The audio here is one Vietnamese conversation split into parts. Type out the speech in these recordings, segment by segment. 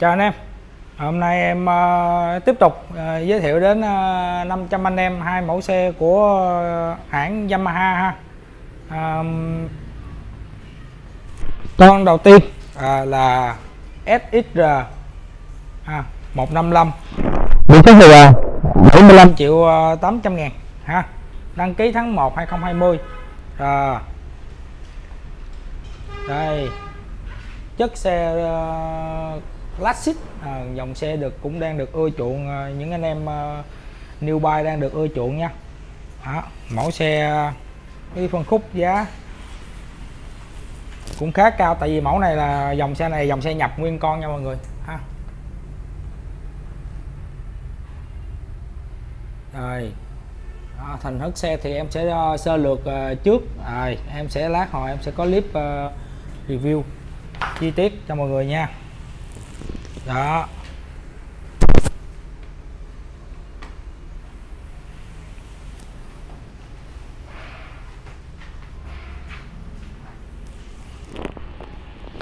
chào anh em. Hôm nay em uh, tiếp tục uh, giới thiệu đến ờ, uh, 500 anh em hai mẫu xe của uh, hãng Yamaha ha. Um, con đầu tiên uh, là SXR ha 155 biển số thì là 75 triệu uh, 800 ngàn ha. Đăng ký tháng 1 2020 rồi đây. Chất xe uh, classic. À, dòng xe được cũng đang được ưa chuộng à, những anh em uh, new buy đang được ưa chuộng nha. Đó, mẫu xe à, cái phân khúc giá cũng khá cao tại vì mẫu này là dòng xe này dòng xe nhập nguyên con nha mọi người. Ha. Rồi. Đó, thành thức xe thì em sẽ uh, sơ lược uh, trước. Rồi em sẽ lát hồi em sẽ có clip uh, review chi tiết cho mọi người nha đó.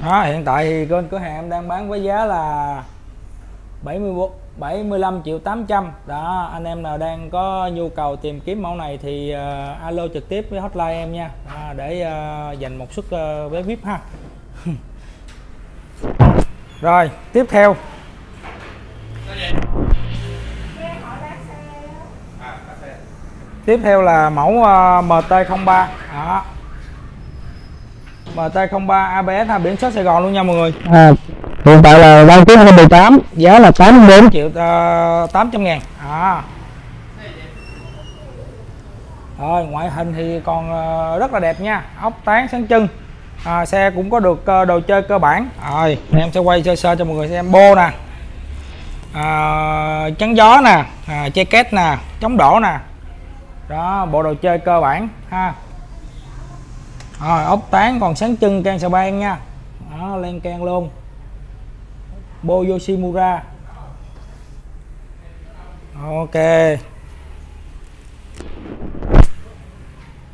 Đó hiện tại thì bên cửa hàng em đang bán với giá là 74 75 triệu 800 đó anh em nào đang có nhu cầu tìm kiếm mẫu này thì uh, alo trực tiếp với hotline em nha. À, để uh, dành một suất uh, vé vip ha rồi tiếp theo. Tiếp theo là mẫu uh, MT03 đó. MT03 ABS ha biển số Sài Gòn luôn nha mọi người. À, hiện tại là đăng ký 2018 giá là 84 triệu uh, 800 ngàn. À. rồi ngoại hình thì còn uh, rất là đẹp nha. Ốc tán sáng chân à, xe cũng có được uh, đồ chơi cơ bản. Rồi em sẽ quay sơ sơ cho mọi người xem. Bô nè. À, chắn gió nè. À, che két nè. Chống đổ nè. Đó bộ đồ chơi cơ bản ha. Rồi ốc tán còn sáng chân can xà ban nha. Đó len can luôn. Bô Yoshimura. Ok.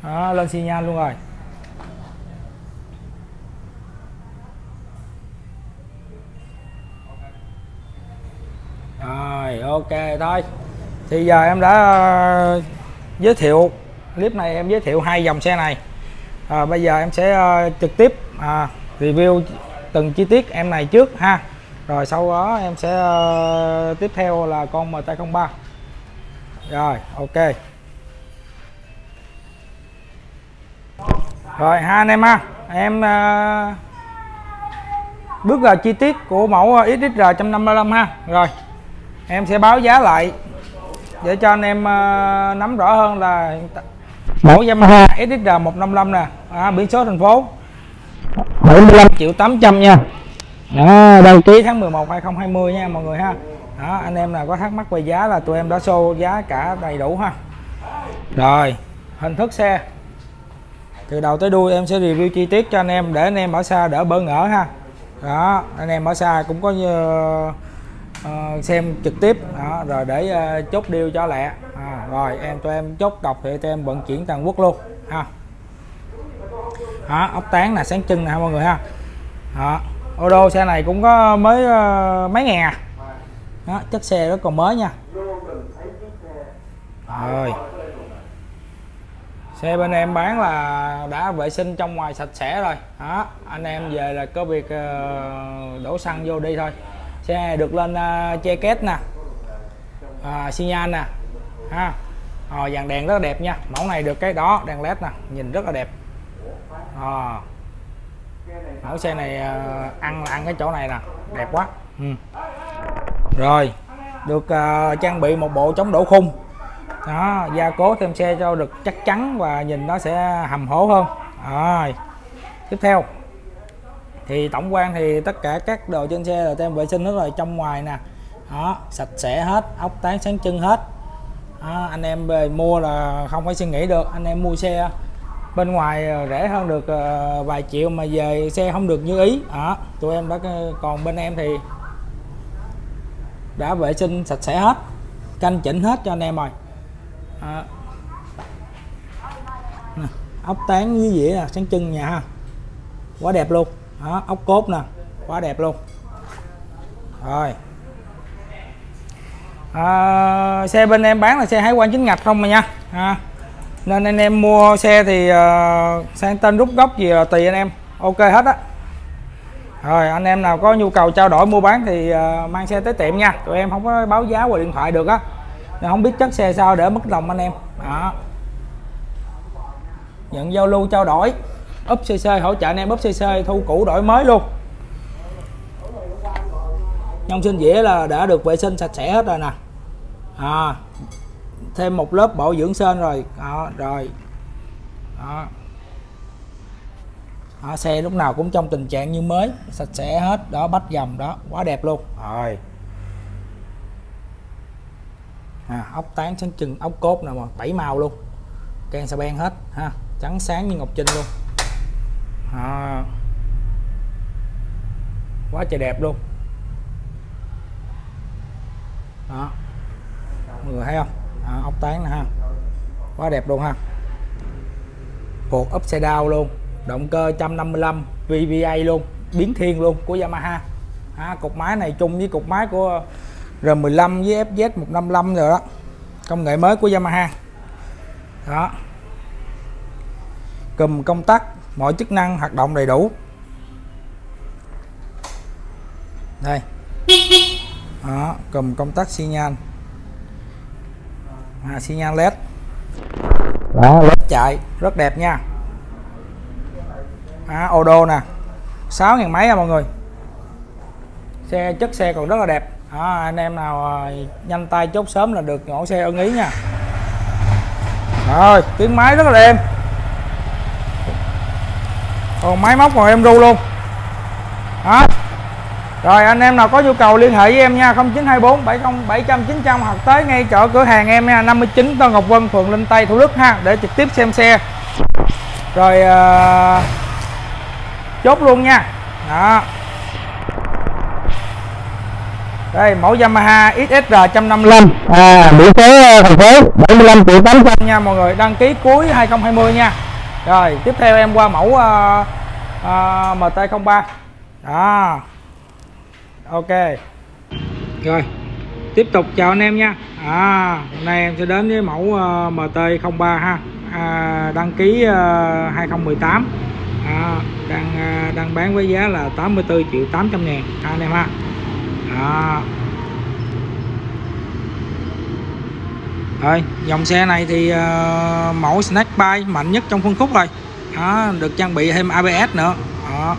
Đó lên xi nhan luôn rồi. Rồi ok thôi. Thì giờ em đã ờ, giới thiệu clip này em giới thiệu hai dòng xe này. À, bây giờ em sẽ ờ, trực tiếp à, review từng chi tiết em này trước ha. Rồi sau đó em sẽ uh, tiếp theo là con MT03. Rồi ok. Rồi ha anh em ha. Em uh, bước vào chi tiết của mẫu XXR 155 ha. Rồi em sẽ báo giá lại để cho anh em uh, nắm rõ hơn là mẫu Yamaha SXR 155 nè. À, biển số thành phố. 75 triệu 800 nha. Đó, đăng ký tháng 11 2020 nha mọi người ha. Đó, anh em nào có thắc mắc về giá là tụi em đã show giá cả đầy đủ ha. Rồi hình thức xe. Từ đầu tới đuôi em sẽ review chi tiết cho anh em để anh em ở xa đỡ bỡ ngỡ ha. Đó anh em ở xa cũng có như uh, xem trực tiếp. Đó, rồi để uh, chốt deal cho lẹ. À, rồi em tụi em chốt cọc thì tụi em vận chuyển toàn quốc luôn ha. Đó, ốc tán là sáng trưng nè mọi người ha. Đó, ô đô xe này cũng có mới uh, mấy ngàn à. Đó, chất xe rất còn mới nha. Rồi. Xe bên em bán là đã vệ sinh trong ngoài sạch sẽ rồi. Đó anh em về là có việc uh, đổ xăng vô đi thôi xe được lên uh, che két nè à, xi nhan nè ha. À, dàn đèn rất là đẹp nha. Mẫu này được cái đó đèn led nè nhìn rất là đẹp. À, mẫu xe này uh, ăn là ăn cái chỗ này nè đẹp quá. Ừ. rồi được uh, trang bị một bộ chống đổ khung. Đó gia cố thêm xe cho được chắc chắn và nhìn nó sẽ hầm hố hơn. Rồi tiếp theo thì tổng quan thì tất cả các đồ trên xe là tem vệ sinh rất là trong ngoài nè. Đó sạch sẽ hết ốc tán sáng chân hết. Đó, anh em về mua là không phải suy nghĩ được anh em mua xe bên ngoài rẻ hơn được ờ, vài triệu mà về xe không được như ý. Đó tụi em đã còn bên em thì đã vệ sinh sạch sẽ hết canh chỉnh hết cho anh em rồi. Đó. nè, ốc tán như dĩa là sáng chân nhà ha. Quá đẹp luôn đó, ốc cốt nè. Quá đẹp luôn. Rồi. À, xe bên em bán là xe hải quan chính ngạch không mà nha. À, nên anh em mua xe thì à, uh, sang tên rút gốc gì là tùy anh em. Ok hết á. Rồi anh em nào có nhu cầu trao đổi mua bán thì uh, mang xe tới tiệm nha. Tụi em không có báo giá qua điện thoại được á. Nên không biết chất xe sao để mất lòng anh em. Đó. Nhận giao lưu trao đổi up cc hỗ trợ anh em up cc thu cũ đổi mới luôn. Nhông sinh dĩa là đã được vệ sinh sạch sẽ hết rồi nè. À, thêm một lớp bảo dưỡng sên rồi. À, rồi. À. À, xe lúc nào cũng trong tình trạng như mới sạch sẽ hết. Đó bách dầm đó quá đẹp luôn. Rồi. À, ốc tán sáng chừng ốc cốt nè mà bảy màu luôn. Can sa ben hết ha. Trắng sáng như ngọc trinh luôn à, quá trời đẹp luôn. Đó. Mọi người thấy không? À, ốc tán nè ha. Quá đẹp luôn ha. Cột upside down luôn. Động cơ 155 VVA luôn. Biến thiên luôn của Yamaha. À, cục máy này chung với cục máy của R15 với FZ 155 rồi đó. Công nghệ mới của Yamaha. Đó. Cùm công tắc mọi chức năng hoạt động đầy đủ. Đây. Đó cùm công tắc xi nhan à, xi nhan led. Đó led chạy. Rất đẹp nha. À, ô đô nè. 6 ngàn mấy à mọi người? Xe chất xe còn rất là đẹp. À, anh em nào à, nhanh tay chốt sớm là được mẫu xe ưng ý nha. Rồi tiếng máy rất là êm còn máy móc còn em ru luôn. Đó rồi anh em nào có nhu cầu liên hệ với em nha 0924 70 700 900 hoặc tới ngay chỗ cửa hàng em nha 59 Tân Ngọc Vân phường Linh Tây Thủ Đức ha để trực tiếp xem xe. Rồi uh, chốt luôn nha. Đó. Đây mẫu Yamaha XSR 155 à biển số thành phố 75 triệu 800 nha mọi người đăng ký cuối 2020 nha rồi tiếp theo em qua mẫu uh, uh, MT03 đó. Ok. Rồi tiếp tục chào anh em nha. À hôm nay em sẽ đến với mẫu ờ, uh, MT03 ha. À, đăng ký uh, 2018 à, đang uh, đang bán với giá là 84 triệu 800 ngàn. À, anh em ha. À, rồi dòng xe này thì uh, mẫu snack bike mạnh nhất trong phân khúc rồi. Đó, được trang bị thêm ABS nữa. Đó.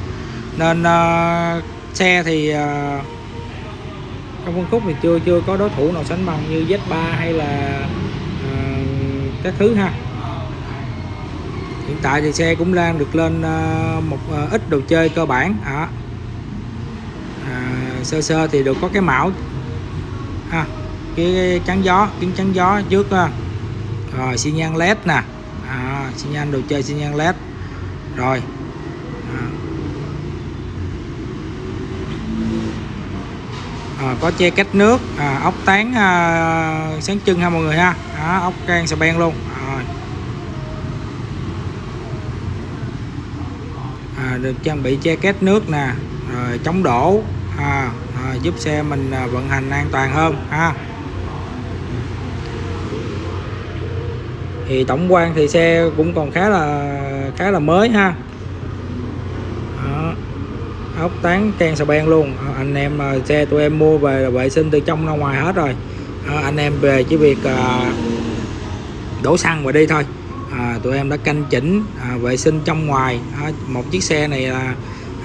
nên uh, xe thì uh, trong phân khúc thì chưa chưa có đối thủ nào sánh bằng như Z3 hay là uh, các thứ ha. Hiện tại thì xe cũng đang được lên uh, một uh, ít đồ chơi cơ bản. Đó. À, sơ sơ thì được có cái mão. Ha cái chắn gió kính chắn gió trước ha. rồi xi nhan led nè. À, xi nhan đồ chơi xi nhan led rồi. À. À, có che cách nước à, ốc tán à, sáng trưng ha mọi người ha. À, ốc can xà ben luôn. Rồi. À, được trang bị che két nước nè. Rồi chống đổ. À, à, giúp xe mình à, vận hành an toàn hơn ha. Thì tổng quan thì xe cũng còn khá là khá là mới ha. Đó. ốc tán can xà ben luôn. À, anh em ờ, xe tụi em mua về là vệ sinh từ trong ra ngoài hết rồi. À, anh em về chỉ việc à, đổ xăng và đi thôi. À, tụi em đã canh chỉnh à, vệ sinh trong ngoài. À, một chiếc xe này là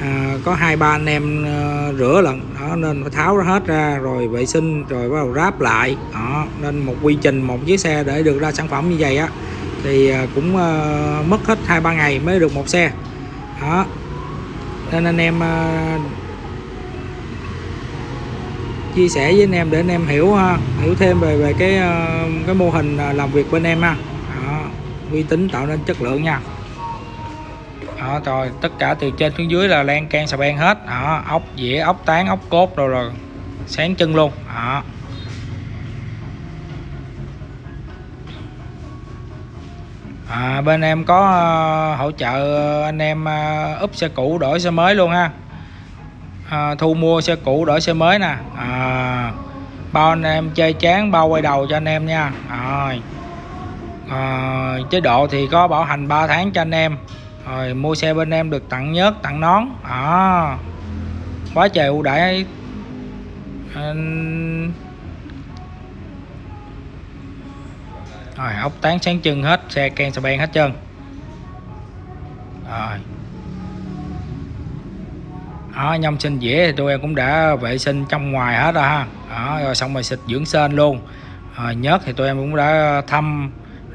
à, có hai ba anh em à, rửa lần đó nên phải tháo nó hết ra rồi vệ sinh rồi bắt đầu ráp lại. Đó nên một quy trình một chiếc xe để được ra sản phẩm như vậy á thì à, cũng à, mất hết hai ba ngày mới được một xe. Đó nên anh em à, chia sẻ với anh em để anh em hiểu ha hiểu thêm về về cái cái mô hình làm việc bên em ha. Uy tín tạo nên chất lượng nha đó rồi tất cả từ trên xuống dưới là lan can xà beng hết. Đó ốc dĩa ốc tán ốc cốt rồi rồi sáng chân luôn. Đó. À, bên em có uh, hỗ trợ anh em ờ, uh, úp xe cũ đổi xe mới luôn ha. À, thu mua xe cũ đổi xe mới nè. À, bao anh em chơi chán bao quay đầu cho anh em nha. Rồi. À, chế độ thì có bảo hành 3 tháng cho anh em rồi mua xe bên em được tặng nhớt tặng nón. À, quá trời ưu đãi. À, rồi ốc tán sáng chân hết xe ken xe ben hết trơn. Rồi. Đó, nhâm sinh dĩa thì tụi em cũng đã vệ sinh trong ngoài hết rồi ha. Đó, rồi xong rồi xịt dưỡng sên luôn. Rồi nhớt thì tụi em cũng đã thăm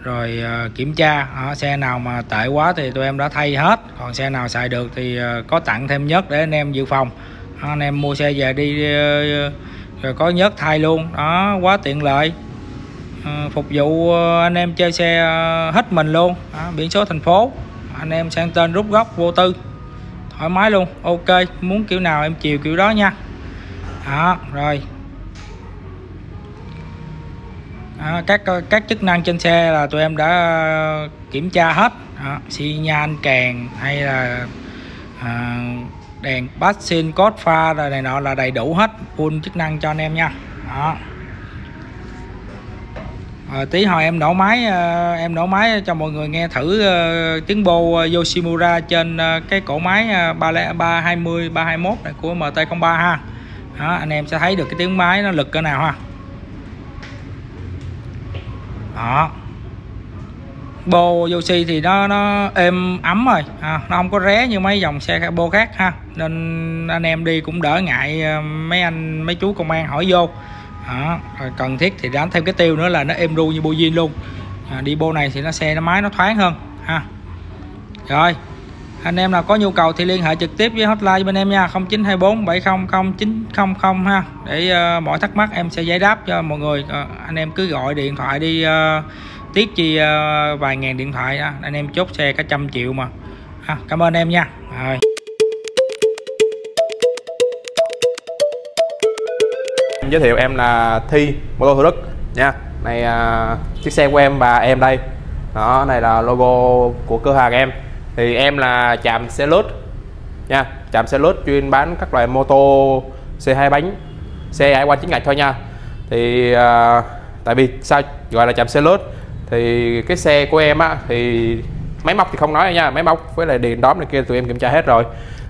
rồi ờ, kiểm tra ờ, xe nào mà tệ quá thì tụi em đã thay hết. Còn xe nào xài được thì ờ, có tặng thêm nhớt để anh em dự phòng. Anh em mua xe về đi rồi có nhớt thay luôn. Đó quá tiện lợi. Phục vụ anh em chơi xe hết mình luôn. Đó, biển số thành phố. Anh em sang tên rút gốc vô tư. Thoải mái luôn. Ok muốn kiểu nào em chiều kiểu đó nha. Đó rồi à, các các chức năng trên xe là tụi em đã ờ, kiểm tra hết. À, xi nhan kèn hay là à, đèn passing cốt pha rồi này nọ là đầy đủ hết full chức năng cho anh em nha. Đó. À, tí hồi em nổ máy em nổ máy cho mọi người nghe thử tiếng bô Yoshimura trên cái cổ máy 320 321 này của MT03 ha. Đó, anh em sẽ thấy được cái tiếng máy nó lực cỡ nào ha đó. Bô Yoshi thì nó nó êm ấm rồi. À, nó không có ré như mấy dòng xe bô khác ha. Nên anh em đi cũng đỡ ngại ờ, mấy anh mấy chú công an hỏi vô. À, Rồi cần thiết thì đánh thêm cái tiêu nữa là nó êm ru như bô Jin luôn. À, đi bô này thì nó xe nó máy nó thoáng hơn ha. Rồi anh em nào có nhu cầu thì liên hệ trực tiếp với hotline bên em nha 0924 700 900 ha. Để ờ, uh, mọi thắc mắc em sẽ giải đáp cho mọi người. Uh, anh em cứ gọi điện thoại đi ờ, uh, tiết chi uh, vài ngàn điện thoại uh, anh em chốt xe cả trăm triệu mà. Ha, cảm ơn em nha. Rồi. Giới thiệu em là Thi mô tô Thủ Đức nha. Này uh, chiếc xe của em và em đây. Đó này là logo của cửa hàng em thì em là chạm xe lướt nha chạm xe lướt chuyên bán các loại mô tô xe hai bánh xe hải quan chính ngạch thôi nha. Thì à, tại vì sao gọi là chạm xe lướt thì cái xe của em á thì máy móc thì không nói nha máy móc với lại điện đóm này kia tụi em kiểm tra hết rồi.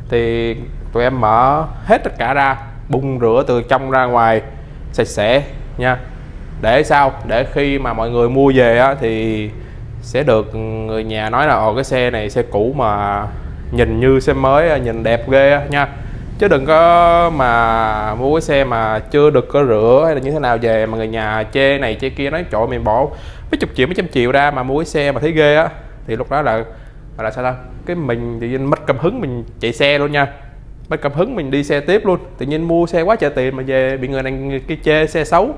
Thì tụi em mở hết tất cả ra bung rửa từ trong ra ngoài sạch sẽ nha. Để sao? Để khi mà mọi người mua về á, thì sẽ được người nhà nói là ồ cái xe này xe cũ mà nhìn như xe mới, nhìn đẹp ghê nha. Chứ đừng có mà mua cái xe mà chưa được có rửa hay là như thế nào về mà người nhà chê này chê kia nói trội mình bỏ mấy chục triệu, mấy trăm triệu ra mà mua cái xe mà thấy ghê á. Thì lúc đó là là sao ta? Cái mình thì mất cảm hứng mình chạy xe luôn nha. Mất cảm hứng mình đi xe tiếp luôn. Tự nhiên mua xe quá trời tiền mà về bị người này kia chê xe xấu,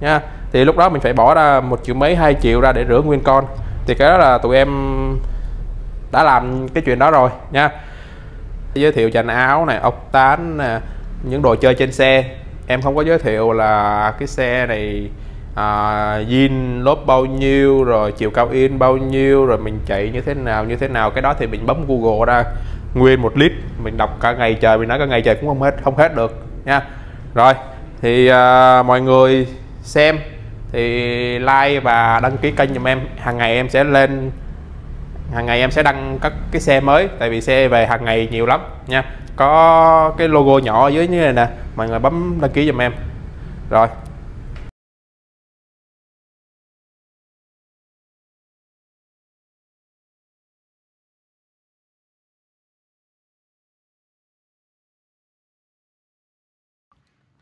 nha. Thì lúc đó mình phải bỏ ra một triệu mấy, hai triệu ra để rửa nguyên con thì cái đó là tụi em đã làm cái chuyện đó rồi nha. Giới thiệu chành áo này ốc tán nè những đồ chơi trên xe. Em không có giới thiệu là cái xe này à, zin lốp bao nhiêu rồi chiều cao in bao nhiêu rồi mình chạy như thế nào như thế nào. Cái đó thì mình bấm google ra nguyên một lít. Mình đọc cả ngày trời mình nói cả ngày trời cũng không hết không hết được nha. Rồi thì à, mọi người xem thì like và đăng ký kênh giùm em. Hàng ngày em sẽ lên, hàng ngày em sẽ đăng các cái xe mới, tại vì xe về hàng ngày nhiều lắm nha. Có cái logo nhỏ ở dưới như này nè, mọi người bấm đăng ký giùm em. Rồi.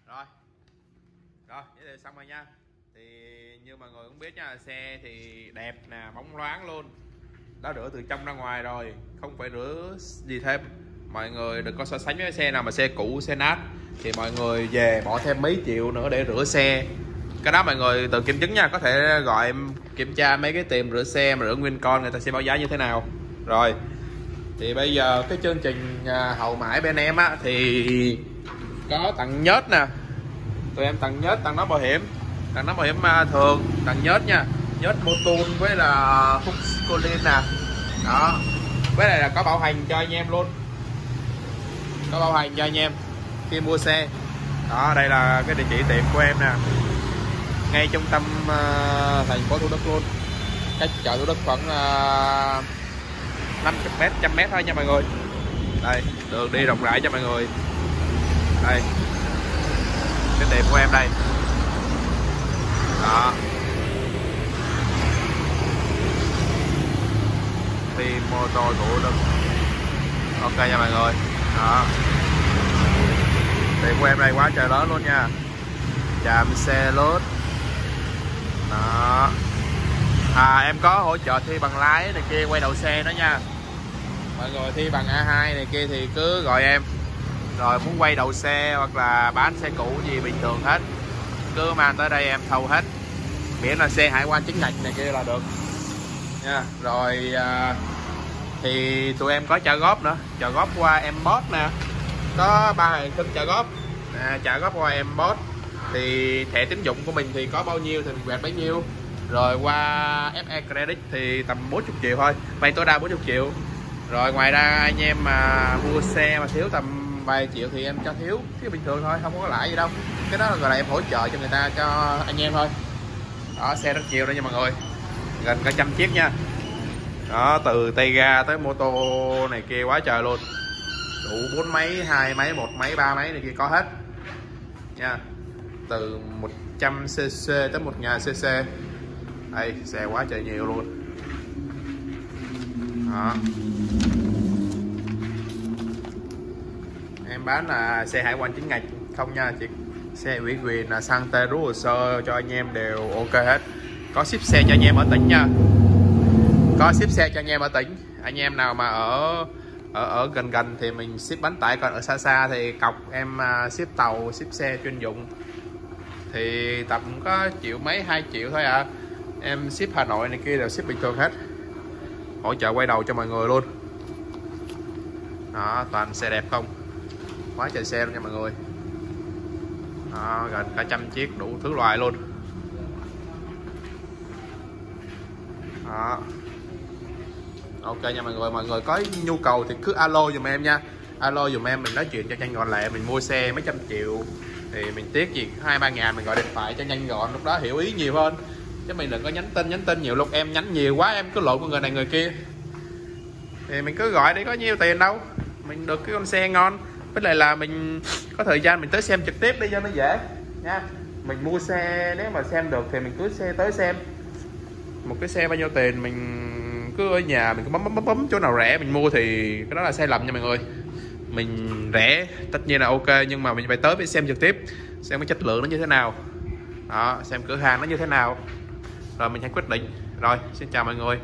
Rồi. Rồi, vậy thì xong rồi nha thì như mọi người cũng biết nha, xe thì đẹp nè, bóng loáng luôn. Đã rửa từ trong ra ngoài rồi, không phải rửa gì thêm. Mọi người đừng có so sánh với xe nào mà xe cũ, xe nát. Thì mọi người về bỏ thêm mấy triệu nữa để rửa xe. Cái đó mọi người tự kiểm chứng nha, có thể gọi em kiểm tra mấy cái tiệm rửa xe mà rửa nguyên con người ta sẽ báo giá như thế nào. Rồi, thì bây giờ cái chương trình à, hậu mãi bên em á, thì có tặng nhớt nè. Tụi em tặng nhớt, tặng nón bảo hiểm đằng nắp bảo hiểm thường đằng nhớt nha. Nhớt motun với là phúc colin nè. Đó. Với này là có bảo hành cho anh em luôn. Có bảo hành cho anh em. Khi mua xe. Đó đây là cái địa chỉ tiệm của em nè. Ngay trung tâm uh, thành phố Thủ Đức luôn. Cách chợ Thủ Đức khoảng uh, 50 m, 100 m thôi nha mọi người. Đây đường đi rộng rãi cho mọi người. Đây. Cái tiệm của em đây đó. Mô tô thủ đức. Ok nha mọi người. Đó. Tiệm của em đây quá trời lớn luôn nha. Chạm xe lốt. Đó. À em có hỗ trợ thi bằng lái này kia, quay đầu xe đó nha. Mọi người thi bằng A2 này kia thì cứ gọi em. Rồi, muốn quay đầu xe hoặc là bán xe cũ gì bình thường hết. Cứ mang tới đây em thâu hết miễn là xe hải quan chính ngạch này kia là được. Nha rồi à, thì tụi em có trả góp nữa. Trả góp qua em bot nè. Có ba hình thức trả góp. À, trả góp qua em bot thì thẻ tín dụng của mình thì có bao nhiêu thì mình quẹt bấy nhiêu. Rồi qua FE Credit thì tầm 40 triệu thôi. Vay tối đa 40 triệu. Rồi ngoài ra anh em mà mua xe mà thiếu tầm vài triệu thì em cho thiếu. Thiếu bình thường thôi không có lãi gì đâu. Cái đó là gọi là em hỗ trợ cho người ta cho anh em thôi đó, xe rất nhiều đó nha mọi người. Gần cả trăm chiếc nha. Đó, từ tay ga tới mô tô này kia quá trời luôn. Đủ bốn máy hai máy một máy ba máy này kia có hết. Nha. Từ 100 cc tới 1000 cc đây, xe quá trời nhiều luôn. Đó. Em bán là xe hải quan chính ngạch. Không nha, chị xe ủy quyền là sang tên rú hồ sơ cho anh em đều ok hết. Có ship xe cho anh em ở tỉnh nha. Có ship xe cho anh em ở tỉnh. Anh em nào mà ở ở ở gần gần thì mình ship bánh tải, còn ở xa xa thì cọc em à, ship tàu, ship xe chuyên dụng. Thì tầm có triệu mấy, hai triệu thôi à em ship Hà Nội này kia đều ship bình thường hết. Hỗ trợ quay đầu cho mọi người luôn. Đó, toàn xe đẹp không? Quá trời xe luôn nha mọi người đó, gần cả trăm chiếc đủ thứ loại luôn. Đó. Ok nha mọi người mọi người có nhu cầu thì cứ alo dùm em nha. Alo dùm em mình nói chuyện cho nhanh gọn lẹ mình mua xe mấy trăm triệu thì mình tiếc gì? Hai ba ngàn mình gọi điện thoại cho nhanh gọn lúc đó hiểu ý nhiều hơn. Chứ mình đừng có nhắn tin nhắn tin nhiều lúc em nhắn nhiều quá em cứ lộn con người này người kia. Thì mình cứ gọi đi có nhiêu tiền đâu. Mình được cái con xe ngon với lại là mình có thời gian mình tới xem trực tiếp đi cho nó dễ, nha. Mình mua xe, nếu mà xem được thì mình cứ xe tới xem. Một cái xe bao nhiêu tiền mình cứ ở nhà mình cứ bấm bấm bấm bấm, chỗ nào rẻ mình mua thì cái đó là sai lầm nha mọi người. Mình rẻ, tất nhiên là ok, nhưng mà mình phải tới phải xem trực tiếp, xem cái chất lượng nó như thế nào. Đó, xem cửa hàng nó như thế nào. Rồi mình hãy quyết định. Rồi, xin chào mọi người.